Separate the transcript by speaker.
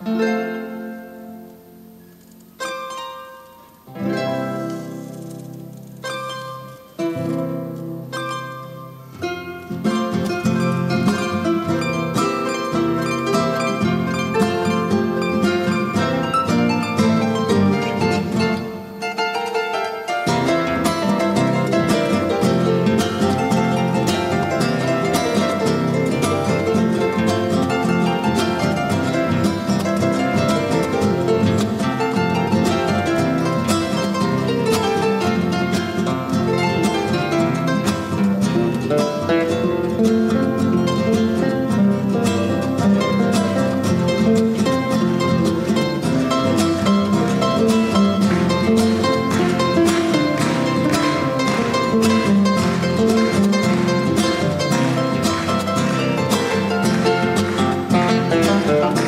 Speaker 1: Música Thank you.